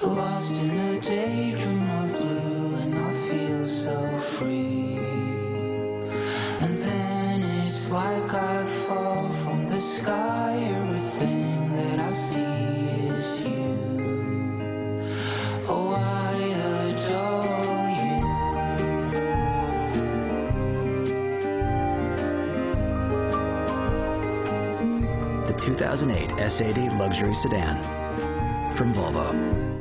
Lost in a daydream of blue, and I feel so free. And then it's like I fall from the sky. Everything that I see is you. Oh, I adore you. The 2008 S80 luxury sedan from Volvo.